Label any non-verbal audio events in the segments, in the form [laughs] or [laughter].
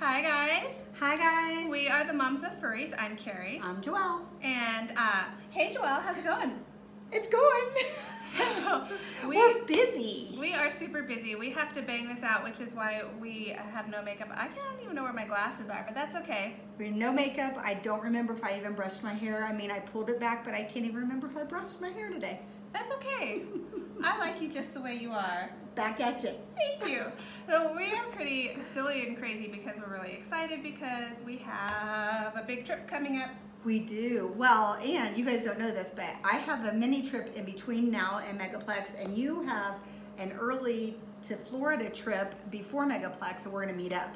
Hi guys. Hi guys. We are the Moms of Furries. I'm Carrie. I'm Joelle. And uh, hey Joelle, how's it going? It's going. [laughs] we, We're busy. We are super busy. We have to bang this out, which is why we have no makeup. I don't even know where my glasses are, but that's okay. We're no makeup. I don't remember if I even brushed my hair. I mean, I pulled it back, but I can't even remember if I brushed my hair today. That's okay. I like you just the way you are. Back at you. Thank you. So we are pretty silly and crazy because we're really excited because we have a big trip coming up. We do. Well, and you guys don't know this, but I have a mini trip in between now and Megaplex, and you have an early to Florida trip before Megaplex, so we're going to meet up.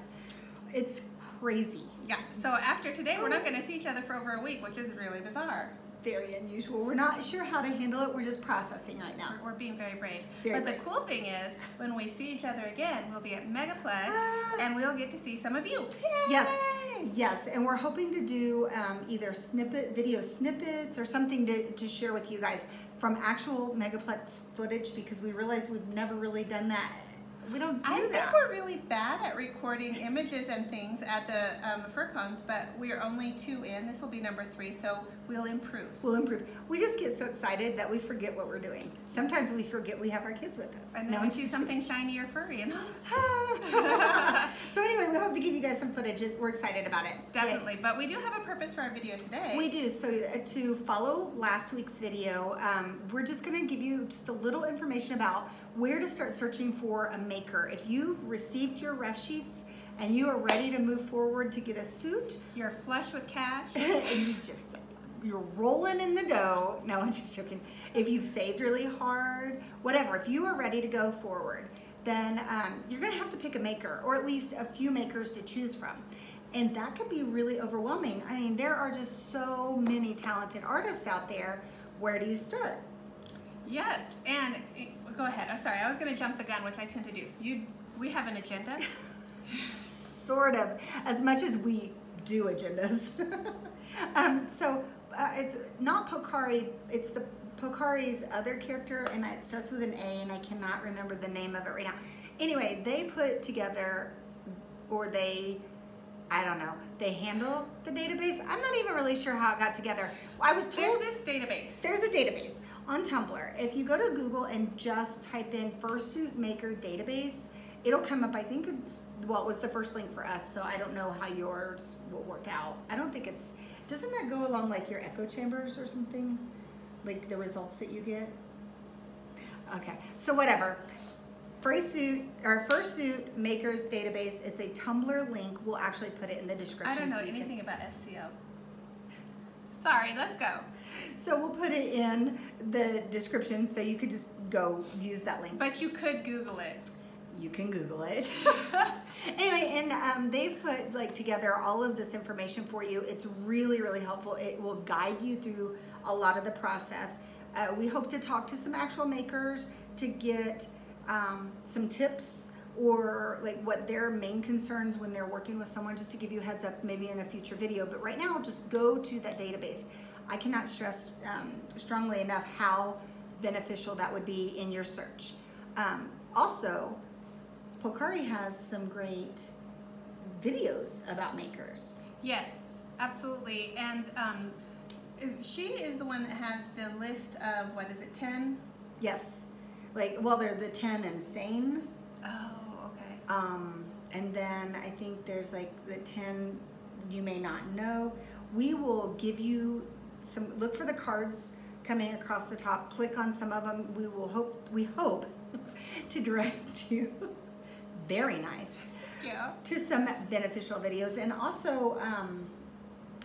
It's crazy. Yeah, so after today, we're not going to see each other for over a week, which is really bizarre very unusual. We're not sure how to handle it. We're just processing right now. We're, we're being very brave. Very but brave. the cool thing is, when we see each other again, we'll be at Megaplex, ah. and we'll get to see some of you. Yay! Yes, yes, and we're hoping to do um, either snippet, video snippets, or something to, to share with you guys from actual Megaplex footage because we realize we've never really done that we don't do I that. think we're really bad at recording images and things at the um, FurCons, but we are only two in. This will be number three, so we'll improve. We'll improve. We just get so excited that we forget what we're doing. Sometimes we forget we have our kids with us. And then no, we see something shiny or furry and [laughs] So anyway, we hope to give you guys some footage. We're excited about it. Definitely, but we do have a purpose for our video today. We do. So uh, to follow last week's video, um, we're just going to give you just a little information about where to start searching for a maker. If you've received your ref sheets and you are ready to move forward to get a suit. You're flush with cash. [laughs] and you just, you're rolling in the dough. [laughs] No, I'm just joking. If you've saved really hard, whatever, if you are ready to go forward, then um, you're gonna have to pick a maker or at least a few makers to choose from. And that can be really overwhelming. I mean, there are just so many talented artists out there. Where do you start? Yes, and go ahead. I'm sorry, I was going to jump the gun, which I tend to do. You, we have an agenda. [laughs] sort of, as much as we do agendas. [laughs] um, so uh, it's not Pocari. It's the Pocari's other character, and it starts with an A, and I cannot remember the name of it right now. Anyway, they put together, or they I don't know. They handle the database. I'm not even really sure how it got together. I was told there's this database. There's a database on Tumblr. If you go to Google and just type in fursuit maker database, it'll come up. I think it's well, it was the first link for us, so I don't know how yours will work out. I don't think it's. Doesn't that go along like your echo chambers or something? Like the results that you get? Okay, so whatever. Fursuit or Fursuit Makers Database. It's a Tumblr link. We'll actually put it in the description. I don't know so anything can... about SEO. Sorry, let's go. So we'll put it in the description so you could just go use that link. But you could Google it. You can Google it. [laughs] um, they've put like together all of this information for you. It's really, really helpful. It will guide you through a lot of the process. Uh, we hope to talk to some actual makers to get um, some tips or like what their main concerns when they're working with someone just to give you a heads up maybe in a future video but right now just go to that database I cannot stress um, strongly enough how beneficial that would be in your search um, also Pocari has some great videos about makers. Yes absolutely. And um, she is the one that has the list of what is it 10 yes. Like well they're the 10 insane oh okay. Um and then i think there's like the 10 you may not know. We will give you some look for the cards coming across the top. Click on some of them we will hope we hope [laughs] to direct you. Very nice yeah to some beneficial videos and also um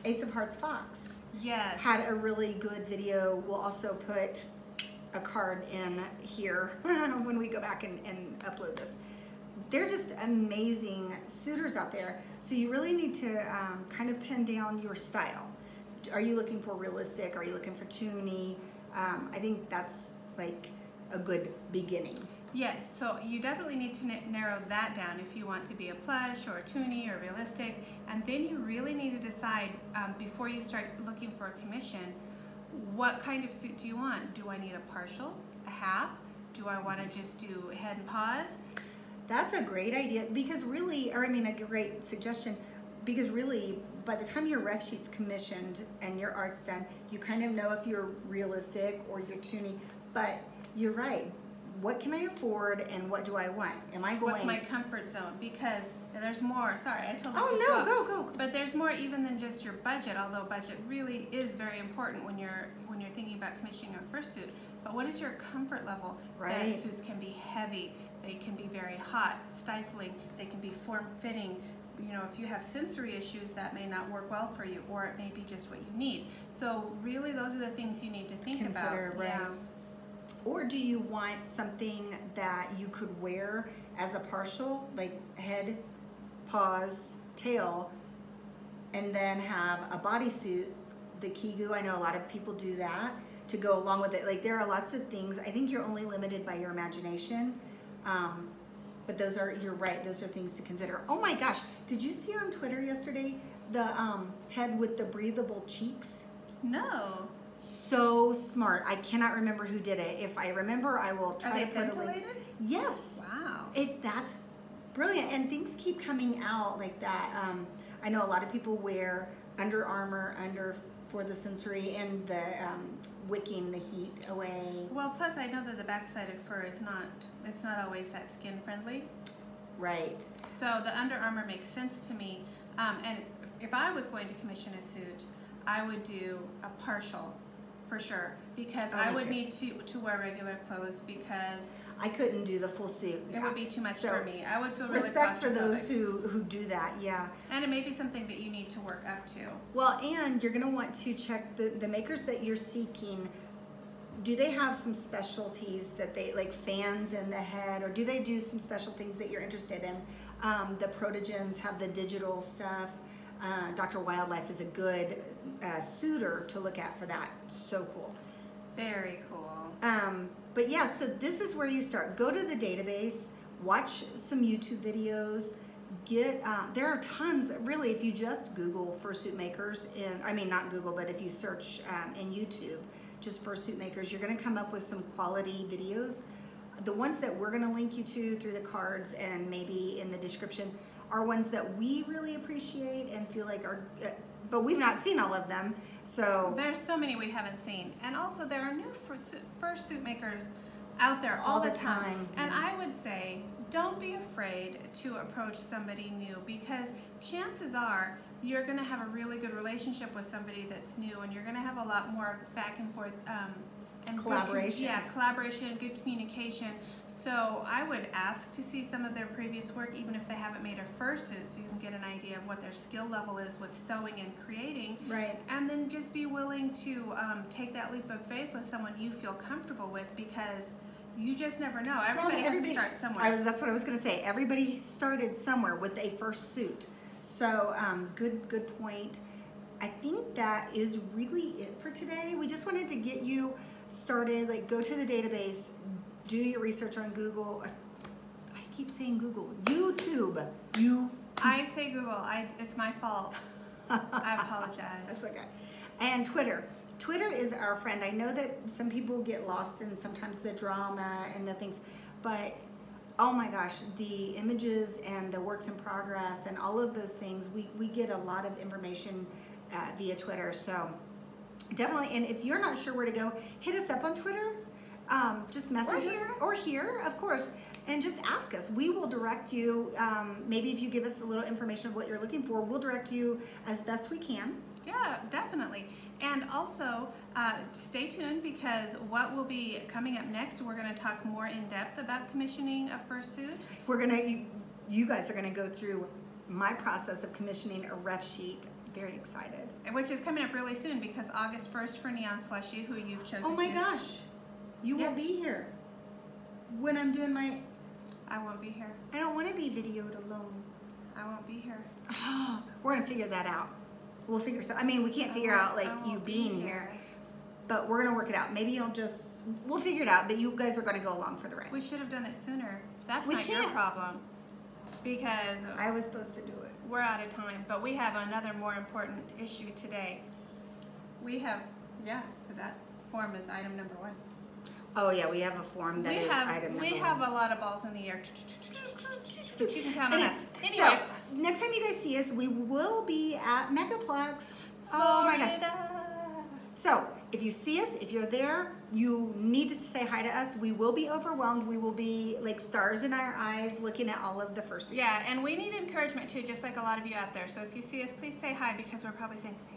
ace of hearts fox yes had a really good video we'll also put a card in here [laughs] when we go back and, and upload this. They're just amazing suitors out there. So you really need to um, kind of pin down your style. Are you looking for realistic? Are you looking for toony? Um, I think that's like a good beginning. Yes, so you definitely need to narrow that down if you want to be a plush or a toony or realistic. And then you really need to decide um, before you start looking for a commission, what kind of suit do you want? Do I need a partial, a half? Do I want to just do head and paws? That's a great idea because really, or I mean, a great suggestion because really, by the time your ref sheet's commissioned and your art's done, you kind of know if you're realistic or you're tuning. But you're right. What can I afford and what do I want? Am I going? What's my comfort zone? Because there's more. Sorry, I totally. Oh no, off. go go. But there's more even than just your budget, although budget really is very important when you're when you're thinking about commissioning a fursuit. But what is your comfort level? Right. That suits can be heavy, they can be very hot, stifling, they can be form fitting. You know, if you have sensory issues, that may not work well for you, or it may be just what you need. So really, those are the things you need to think Consider, about. right. Yeah. Or do you want something that you could wear as a partial, like head, paws, tail, and then have a bodysuit, the kigu? I know a lot of people do that to go along with it. Like there are lots of things. I think you're only limited by your imagination. Um, but those are, you're right, those are things to consider. Oh my gosh, did you see on Twitter yesterday the um, head with the breathable cheeks? No. So smart. I cannot remember who did it. If I remember, I will Are try they to put a link. Yes, Wow. it that's brilliant, and things keep coming out like that. Um, I know a lot of people wear Under Armour under for the sensory and the um, wicking the heat away. Well, plus I know that the backside of fur is not, it's not always that skin friendly. Right. So the Under Armour makes sense to me. Um, and if I was going to commission a suit, I would do a partial for sure because Oh, I would too. need to, to wear regular clothes because I couldn't do the full suit. it would be too much So, for me. I would feel really Respect for those who who do that. Yeah. And it may be something that you need to work up to. Well, and you're gonna want to check the, the makers that you're seeking. Do they have some specialties that they, like fans in the head, or do they do some special things that you're interested in? Um, the Protogens have the digital stuff. Uh, Dr. Wildlife is a good uh, suitor to look at for that. So cool. Very cool. Um, but yeah, so this is where you start. Go to the database, watch some YouTube videos. Get uh, there are tons. Really, if you just Google fursuit makers in, I mean not Google, but if you search um, in YouTube, just fursuit makers, you're going to come up with some quality videos. The ones that we're going to link you to through the cards and maybe in the description are ones that we really appreciate and feel like are, uh, but we've not seen all of them. So There's so many we haven't seen. And also there are new fursuit, makers out there all, All the the time. time, And. I would say don't be afraid to approach somebody new because chances are you're going to have a really good relationship with somebody that's new and you're going to have a lot more back and forth um, and good Collaboration. yeah, collaboration, good communication. So I would ask to see some of their previous work, even if they haven't made a fursuit, so you can get an idea of what their skill level is with sewing and creating right. and then just be willing to um, take that leap of faith with someone you feel comfortable with because you just never know. Everybody has to start somewhere. I that's what I was going to say. Everybody started somewhere with a first suit. So um, good, good point. I think that is really it for today. We just wanted to get you started. Like, go to the database, do your research on Google. I keep saying Google. YouTube. You. I say Google. I it's my fault. I apologize. [laughs] That's okay. And Twitter. Twitter is our friend. I know that some people get lost in sometimes the drama and the things, but oh my gosh, the images and the works in progress and all of those things, we, we get a lot of information uh, via Twitter. So definitely, and if you're not sure where to go, hit us up on Twitter. Um, just message us or here, of course, and just ask us. We will direct you. Um, maybe if you give us a little information of what you're looking for, we'll direct you as best we can. Yeah, definitely. And also, uh, stay tuned because what will be coming up next, we're going to talk more in depth about commissioning a fursuit. We're gonna, you, you guys are gonna go through my process of commissioning a ref sheet. Very excited. And Which is coming up really soon because August 1st for Neon Slushy, who you've chosen Oh my to- gosh, you Yeah. will be here when I'm doing my. I won't be here. I don't want to be videoed alone. I won't be here. Ah, we're gonna figure that out. We'll figure so. I mean, we can't figure out like you won't be being here, but we're gonna work it out. Maybe you'll just. We'll figure it out. But you guys are gonna go along for the ride. We should have done it sooner. That's We not your can't. problem. Because I was supposed to do it. we're out of time, but we have another more important issue today. We have, yeah, that form is item number one. Oh yeah, we have a form that we is have item number one. we one. have a lot of balls in the air. You can count on Anyway, us. Anyway, So next time you guys see us, we will be at Megaplex. Oh my gosh. So if you see us, if you're there, you need to say hi to us. We will be overwhelmed. We will be like stars in our eyes looking at all of the fursuits. Yeah, and we need encouragement too, just like a lot of you out there. So if you see us, please say hi because we're probably saying say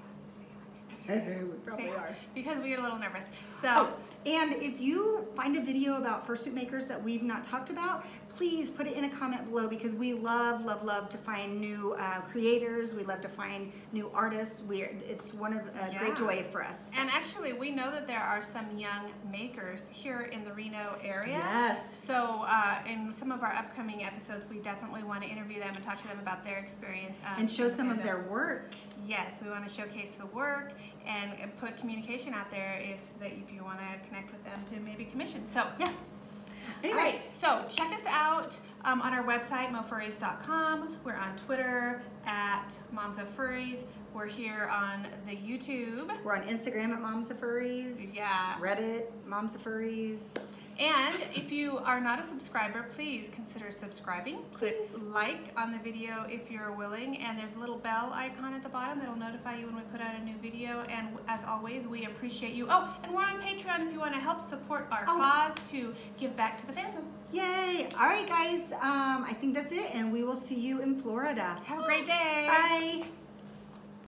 hi, say hi. we probably Say hi. are. Because we get a little nervous. So Oh, and if you find a video about fursuit makers that we've not talked about, please put it in a comment below because we love, love, love to find new uh, creators. We love to find new artists. We it's one of a Yeah. great joy for us. And actually, we know that there are some young makers here in the Reno area. Yes. So, uh, in some of our upcoming episodes, we definitely want to interview them and talk to them about their experience. Um, And show some of and, their work. Yes, we want to showcase the work and and put communication out there if that if you want to connect with them to maybe commission. So, Yeah. Anyway, All right, so check us out um, on our website, mofurries.com. We're on Twitter at Moms of Furries. We're here on the YouTube. we're on Instagram at Moms of Furries. Yeah. Reddit, Moms of Furries. And if you are not a subscriber, please consider subscribing. Click like on the video if you're willing, and there's a little bell icon at the bottom that'll notify you when we put out a new video. And as always, we appreciate you. Oh, and we're on Patreon if you want to help support our Oh. cause to give back to the fandom. Yay! All right, guys. Um, I think that's it, and we will see you in Florida. Have a great day. Bye.